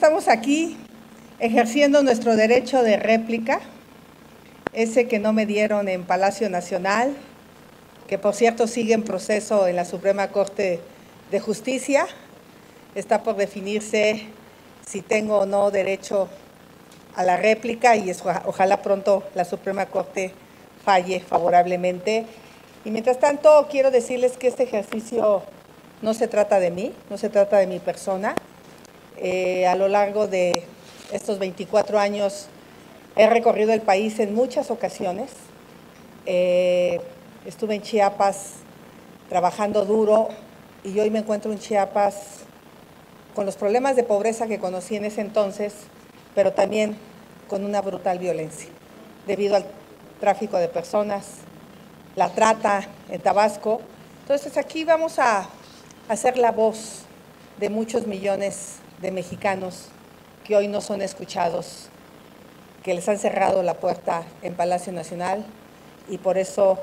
estamos aquí ejerciendo nuestro derecho de réplica, ese que no me dieron en Palacio Nacional, que por cierto sigue en proceso en la Suprema Corte de Justicia. Está por definirse si tengo o no derecho a la réplica y ojalá pronto la Suprema Corte falle favorablemente. Y mientras tanto, quiero decirles que este ejercicio no se trata de mí, no se trata de mi persona. Eh, a lo largo de estos 24 años he recorrido el país en muchas ocasiones. Eh, estuve en Chiapas trabajando duro y hoy me encuentro en Chiapas con los problemas de pobreza que conocí en ese entonces, pero también con una brutal violencia, debido al tráfico de personas, la trata en Tabasco. Entonces aquí vamos a hacer la voz de muchos millones de mexicanos que hoy no son escuchados, que les han cerrado la puerta en Palacio Nacional y por eso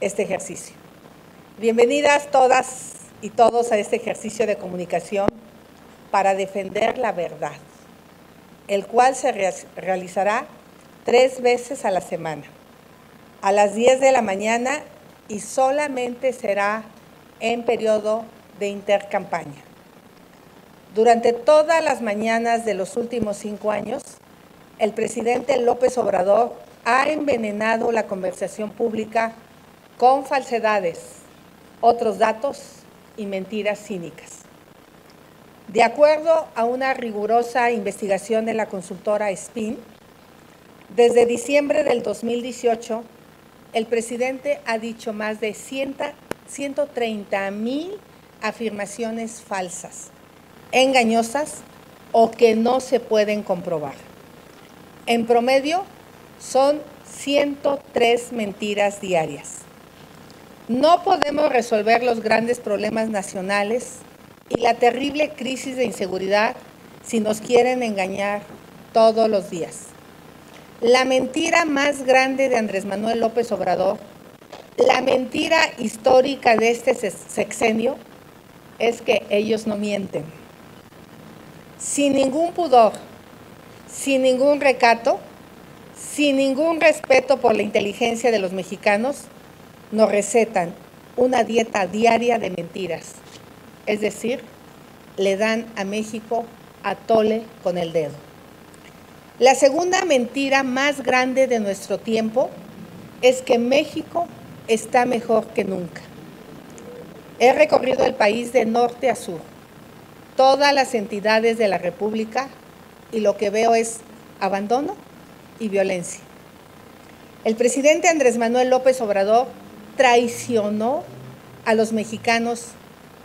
este ejercicio. Bienvenidas todas y todos a este ejercicio de comunicación para defender la verdad, el cual se realizará tres veces a la semana, a las 10 de la mañana y solamente será en periodo de intercampaña. Durante todas las mañanas de los últimos cinco años, el presidente López Obrador ha envenenado la conversación pública con falsedades, otros datos y mentiras cínicas. De acuerdo a una rigurosa investigación de la consultora SPIN, desde diciembre del 2018, el presidente ha dicho más de 130 mil afirmaciones falsas engañosas o que no se pueden comprobar. En promedio son 103 mentiras diarias. No podemos resolver los grandes problemas nacionales y la terrible crisis de inseguridad si nos quieren engañar todos los días. La mentira más grande de Andrés Manuel López Obrador, la mentira histórica de este sexenio, es que ellos no mienten sin ningún pudor, sin ningún recato, sin ningún respeto por la inteligencia de los mexicanos, nos recetan una dieta diaria de mentiras. Es decir, le dan a México a tole con el dedo. La segunda mentira más grande de nuestro tiempo es que México está mejor que nunca. He recorrido el país de norte a sur todas las entidades de la República y lo que veo es abandono y violencia. El presidente Andrés Manuel López Obrador traicionó a los mexicanos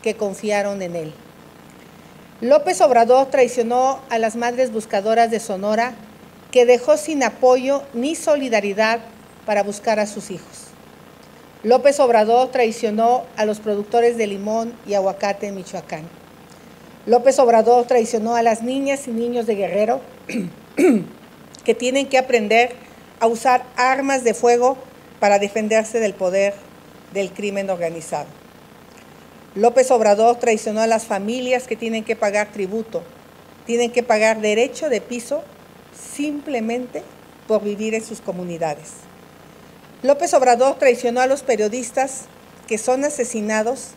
que confiaron en él. López Obrador traicionó a las madres buscadoras de Sonora que dejó sin apoyo ni solidaridad para buscar a sus hijos. López Obrador traicionó a los productores de limón y aguacate en Michoacán. López Obrador traicionó a las niñas y niños de Guerrero que tienen que aprender a usar armas de fuego para defenderse del poder del crimen organizado. López Obrador traicionó a las familias que tienen que pagar tributo, tienen que pagar derecho de piso simplemente por vivir en sus comunidades. López Obrador traicionó a los periodistas que son asesinados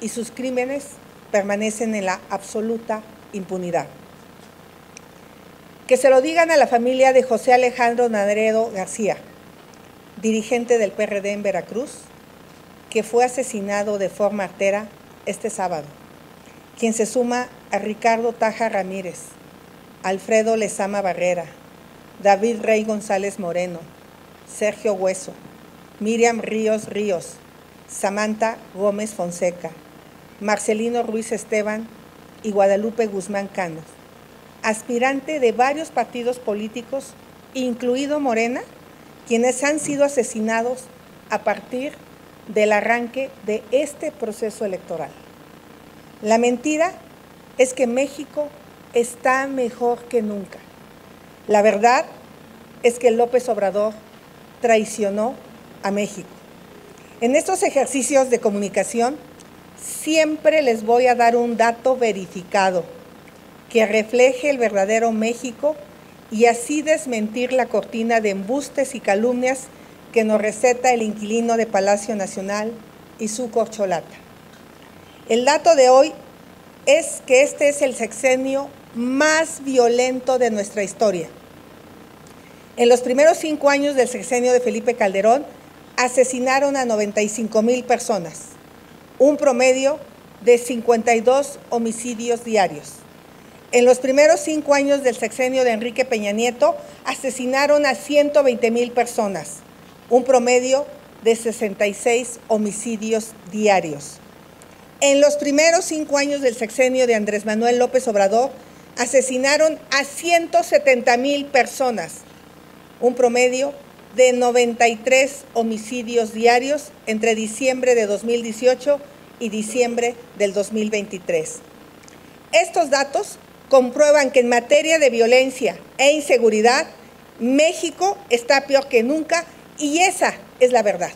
y sus crímenes permanecen en la absoluta impunidad. Que se lo digan a la familia de José Alejandro Nadredo García, dirigente del PRD en Veracruz, que fue asesinado de forma artera este sábado, quien se suma a Ricardo Taja Ramírez, Alfredo Lezama Barrera, David Rey González Moreno, Sergio Hueso, Miriam Ríos Ríos, Samantha Gómez Fonseca, Marcelino Ruiz Esteban y Guadalupe Guzmán Cano, aspirante de varios partidos políticos, incluido Morena, quienes han sido asesinados a partir del arranque de este proceso electoral. La mentira es que México está mejor que nunca. La verdad es que López Obrador traicionó a México. En estos ejercicios de comunicación, siempre les voy a dar un dato verificado. que refleje el verdadero México y así desmentir la cortina de embustes y calumnias que nos receta el inquilino de Palacio Nacional y su corcholata. El dato de hoy es que este es el sexenio más violento de nuestra historia. En los primeros cinco años del sexenio de Felipe Calderón, asesinaron a 95 mil personas, un promedio de 52 homicidios diarios. En los primeros cinco años del sexenio de Enrique Peña Nieto, asesinaron a 120 mil personas, un promedio de 66 homicidios diarios. En los primeros cinco años del sexenio de Andrés Manuel López Obrador, asesinaron a 170 mil personas, un promedio de 93 homicidios diarios entre diciembre de 2018 y diciembre del 2023. Estos datos comprueban que en materia de violencia e inseguridad, México está peor que nunca y esa es la verdad.